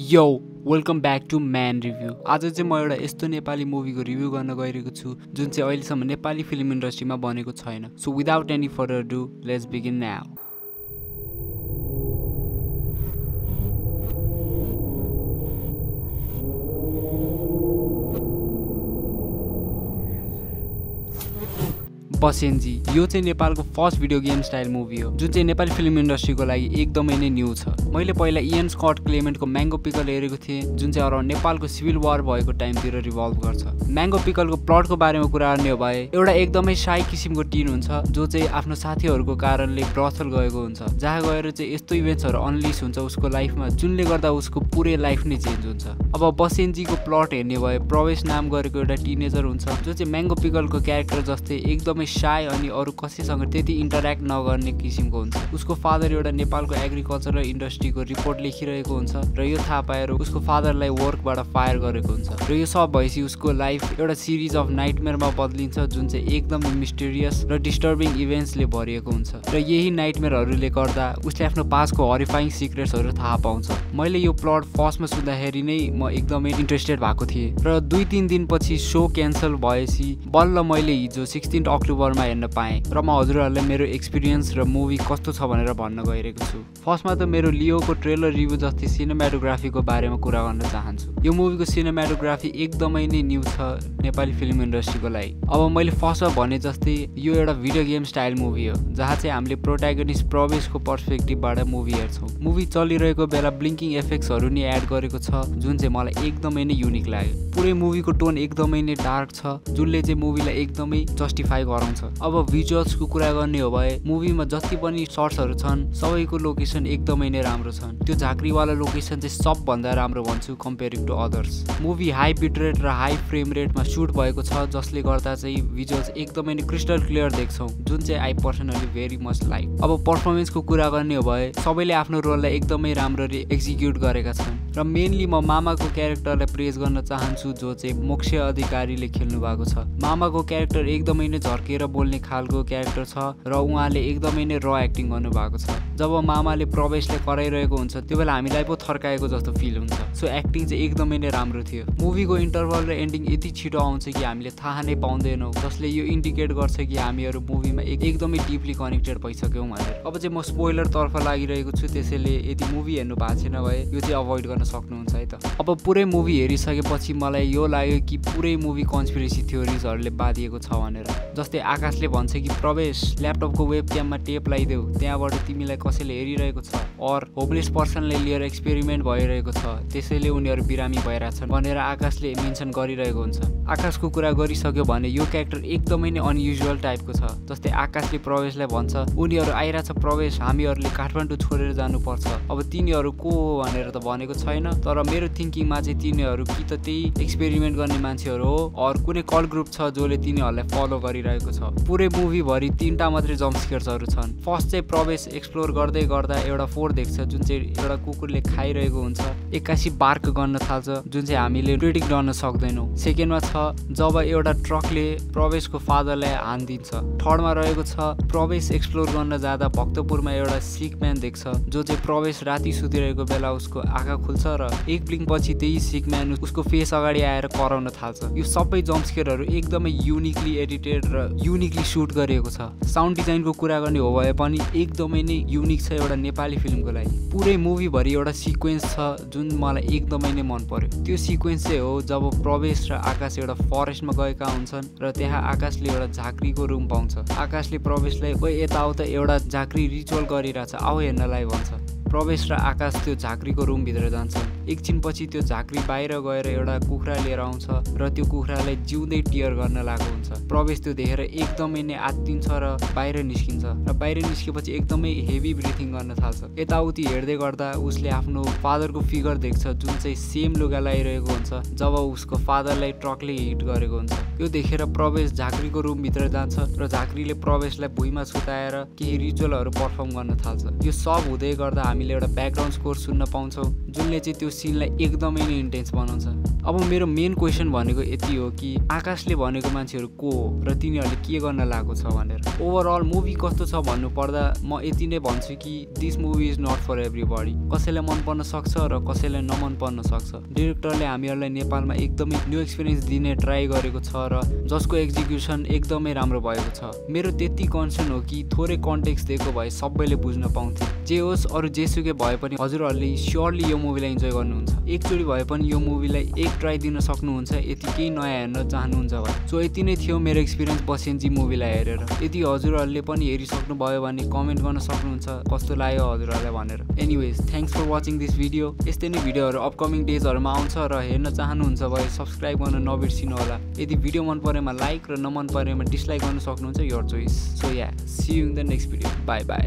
यो welcome back to man review आज चाहिँ म एउटा यस्तो नेपाली मुभीको रिभ्यू गर्न गइरहेको छु जुन चाहिँ अहिलेसम्म नेपाली फिल्म इन्डस्ट्रीमा बनेको छैन. So without any further do let's begin now बसेन्जी यो चाहिँ नेपालको first video game style movie हो जुन चाहिँ नेपाली फिल्म इन्डस्ट्रीको लागि एकदमै नै न्यू छ। मैले पहिला इएन स्कट क्लेमेन्टको म्याङ्गो पिकल हेरेको थिएँ जुन चाहिँ अराउन्ड नेपालको सिभिल वार भएको टाइमतिर रिभल्भ गर्छ। म्याङ्गो पिकलको प्लटको बारेमा कुरा गर्ने भए एउटा एकदमै साई किसिमको टिन हुन्छ जो चाहिँ आफ्नो साथीहरूको कारणले ब्रथल गएको हुन्छ। जहाँ गएर चाहिँ यस्तो इभेन्ट्सहरू अनलिस हुन्छ उसको लाइफमा जुनले गर्दा उसको पुरै लाइफ नै चेन्ज हुन्छ। अब बसेन्जीको प्लट हेर्ने भए प्रवेश नाम गरेको एउटा टिनेजर हुन्छ जो चाहिँ म्याङ्गो पिकलको क्यारेक्टर जस्तै एकदमै साय अनि अरू कसैसँग त्यति इन्टरेक्ट नगर्ने किसिमको हुन्छ। उसको फादर एउटा नेपालको एग्रिकल्चर र इन्डस्ट्रीको रिपोर्ट लेखिरहेको हुन्छ र यो थाहा पाएर उसको फादरलाई वर्कबाट फायर गरेको हुन्छ। र यो सब भएपछि उसको लाइफ एउटा सिरिज अफ नाइटमेयरमा बदलिन्छ जुन चाहिँ एकदम मिस्टेरियस र डिस्टर्बिङ इभेन्ट्सले भरिएको हुन्छ। र यही नाइटमेयरहरूले गर्दा उसले आफ्नो पासको हरिफाइङ सिक्रेट्सहरू थाहा पाउँछ। मैले यो प्लट फर्स्टमा सुन्दाखेरि नै म एकदमै इन्ट्रेस्टेड भएको थिएँ। र दुई तिन दिनपछि सो क्यान्सल भएपछि बल्ल मैले हिजो सिक्सटिन अक्टोबर युट्युबरमा हेर्न पाएँ र म हजुरहरूलाई मेरो एक्सपिरियन्स र मुभी कस्तो छ भनेर भन्न गइरहेको छु। फर्स्टमा त मेरो लियोको ट्रेलर रिभ्यू जस्तै सिनेमाटोग्राफीको बारेमा कुरा गर्न चाहन्छु। यो मुभीको सिनेमाटोग्राफी एकदमै नै न्यू छ नेपाली फिल्म इन्डस्ट्रीको लागि। अब मैले फर्स्टमा भने जस्तै यो एउटा भिडियो गेम स्टाइल मुभी हो जहाँ चाहिँ हामीले प्रोट्यागनिस्ट प्रवेशको पर्सपेक्टिभबाट मुभी हेर्छौँ। मुभी चलिरहेको बेला ब्लिङ्किङ इफेक्ट्सहरू नि एड गरेको छ जुन चाहिँ मलाई एकदमै नै युनिक लाग्यो। पुरै मुभीको टोन एकदमै नै डार्क छ जुनले चाहिँ मुभीलाई एकदमै जस्टिफाई गराउँछ। आउँछ अब भिजुअल्सको कुरा गर्ने हो भए मुभीमा जति पनि सर्ट्सहरू छन् सबैको लोकेसन एकदमै नै राम्रो छन्। त्यो झाँक्रीवाला लोकेसन चाहिँ सबभन्दा राम्रो भन्छु comparing to others movie high bit rate र हाई फ्रेम रेटमा सुट भएको छ जसले गर्दा चाहिँ भिजुअल्स एकदमै नै क्रिस्टल क्लियर देख्छौँ जुन चाहिँ I personally very much like अब पर्फर्मेन्सको कुरा गर्ने हो भए सबैले आफ्नो रोललाई एकदमै राम्ररी एक्जिक्युट गरेका छन्। र मेनली म मामाको क्यारेक्टरलाई प्रेज गर्न चाहन्छु जो चाहिँ मोक्ष अधिकारीले खेल्नु भएको छ। मामाको क्यारेक्टर एकदमै नै झर्केर बोल्ने खालको क्यारेक्टर छ र उहाँले एकदमै नै र एक्टिङ गर्नुभएको छ। जब मामाले प्रवेशले कराइरहेको हुन्छ त्यो बेला हामीलाई पो थर्काएको जस्तो फिल हुन्छ। सो एक्टिङ चाहिँ एकदमै नै राम्रो थियो। मुभीको इन्टरभल र एन्डिङ यति छिटो आउँछ कि हामीले थाहा नै पाउँदैनौँ जसले यो इन्डिकेट गर्छ कि हामीहरू मुभीमा एकदमै डिपली कनेक्टेड भइसक्यौँ भनेर। अब चाहिँ म स्पोइलरतर्फ लागिरहेको छु त्यसैले यदि मुभी हेर्नु भएको छैन भए यो चाहिँ अभोइड गर्न सक्नुहुन्छ है त। अब पुरै मुभी हेरिसकेपछि मलाई यो लाग्यो कि पुरै मुभी कन्सपिरेसी थ्योरिजहरूले बाँधिएको छ भनेर। जस्तै आकाशले भन्छ कि प्रवेश ल्यापटपको वेब क्याममा टेप लगाइदेऊ त्यहाँबाट तिमीलाई कसैले हेरिरहेको छ? अर होपलेस पर्सनले लिएर एक्सपेरिमेन्ट भइरहेको छ। त्यसैले उनीहरू बिरामी भइरहेछन् भनेर आकाशले मेन्सन गरिरहेको हुन्छ। आकाशको कुरा गरिसक्यो भने यो क्यारेक्टर एकदमै नै अनयुजुअल टाइपको छ। जस्तै आकाशले प्रवेशलाई भन्छ उनीहरू आइरहेछ प्रवेश। हामीहरूले काठमाडौँ छोडेर जानुपर्छ। अब तिनीहरू को हो? भनेर त भनेको छैन तर मेरो थिङ्किङमा चाहिँ तिनीहरू कि त त्यही एक्सपेरिमेन्ट गर्ने मान्छेहरू हो अरू कुनै कल ग्रुप छ जसले तिनीहरूलाई फलो गरिरहेको छ। पुरै मुभीभरि तिनवटा मात्रै जम्पस्केयर्सहरू छन्। फर्स्ट चाहिँ प्रवेश एक्सप्लोर गर्दै गर्दा एउटा फोर देख्छ जुन चाहिँ एउटा कुकुरले खाइरहेको हुन्छ। एक्कासी बार्क गर्न थाल्छ जुन चाहिँ हामीले प्रिडिक्ट गर्न सक्दैनौँ। सेकेन्डमा छ जब एउटा ट्रकले प्रवेशको फादरलाई हानिदिन्छ। थर्डमा रहेको छ प्रवेश एक्सप्लोर गर्न जाँदा भक्तपुरमा एउटा सिक म्यान देख्छ जो चाहिँ प्रवेश राति सुतिरहेको बेला उसको आँखा खुल्छ। र एक ब्लिङपछि त्यही सिक म्यान उसको फेस अगाडि आएर कराउन थाल्छ। यो सबै जम्पस्केयरहरू एकदमै युनिकली एडिटेड र युनिकली सुट गरिएको छ। साउन्ड डिजाइनको कुरा गर्ने हो भए पनि एकदमै नै युनिक छ एउटा नेपाली फिल्मको लागि। पुरै मुभीभरि एउटा सिक्वेन्स छ जुन मलाई एकदमै नै मन पर्यो। त्यो सिक्वेन्स चाहिँ हो जब प्रवेश र आकाश एउटा फरेस्टमा गएका हुन्छन् र त्यहाँ आकाशले एउटा झाँक्रीको रुम पाउँछ। आकाशले प्रवेशलाई ओ यताउता एउटा झाँक्री रिचुअल गरिरहेछ आऊ हेर्नलाई भन्छ। प्रवेश र आकाश त्यो झाँक्रीको रुमभित्र जान्छन्। एकछिनपछि त्यो झाँक्री बाहिर गएर एउटा कुखुरा लिएर आउँछ र त्यो कुखुरालाई जिउँदै टियर गर्न लागेको हुन्छ। प्रवेश त्यो देखेर एकदमै नै आत्तिन्छ र बाहिर निस्किन्छ र बाहिर निस्केपछि एकदमै हेभी ब्रिथिङ गर्न थाल्छ। यताउति हेर्दै गर्दा उसले आफ्नो फादरको फिगर देख्छ जुन चाहिँ सेम लुगा लगाइरहेको हुन्छ जब उसको फादरलाई ट्रकले हिट गरेको हुन्छ। यो देखेर प्रवेश झाँक्रीको रुमभित्र जान्छ र झाँक्रीले प्रवेशलाई भुइँमा छुताएर केही रिचुअलहरू पर्फर्म गर्न थाल्छ। यो सब हुँदै गर्दा हामीले एउटा ब्याकग्राउन्ड स्कोर सुन्न पाउँछौँ जुनले चाहिँ त्यो सिनलाई एकदमै नै इन्टेन्स बनाउँछ। अब मेरो मेन क्वेसन भनेको यति हो कि आकाशले भनेको मान्छेहरू को हो र तिनीहरूले के गर्न लागेको छ भनेर। ओभरअल मुभी कस्तो छ भन्नु पर्दा म यति नै भन्छु कि this movie is not for everybody कसैलाई मन पर्न सक्छ र कसैलाई नमन पर्न सक्छ। डिरेक्टरले हामीहरूलाई नेपालमा एकदमै न्यू एक्सपिरियन्स दिने ट्राई गरेको छ र जसको एक्जिक्युसन एकदमै राम्रो भएको छ। मेरो त्यति कन्सर्न हो कि थोरै कन्टेक्स दिएको भए सबैले बुझ्न पाउँथे। जे होस् अरू जेसुकै भए पनि हजुरहरूले स्योरली यो मुभीलाई इन्जोय गर्नुहुन्छ एकचोटि भए पनि यो मुभीलाई एक ट्राई दिन सक्नुहुन्छ यति केही नयाँ हेर्न चाहनुहुन्छ भने। सो यति नै थियो मेरो एक्सपिरियन्स बसेन्जी मुभीलाई हेरेर। यदि हजुरहरूले पनि हेरिसक्नुभयो भने कमेन्ट गर्न सक्नुहुन्छ कस्तो लाग्यो हजुरहरूलाई भनेर। Anyways thanks for watching this video यस्तै नै भिडियोहरू अपकमिङ डेजहरूमा आउँछ र हेर्न चाहनुहुन्छ भए सब्सक्राइब गर्न नबिर्सिनु होला। यदि भिडियो मन परेमा लाइक र नमन परेमा डिसलाइक गर्न सक्नुहुन्छ your choice so yeah see you in the next video bye bye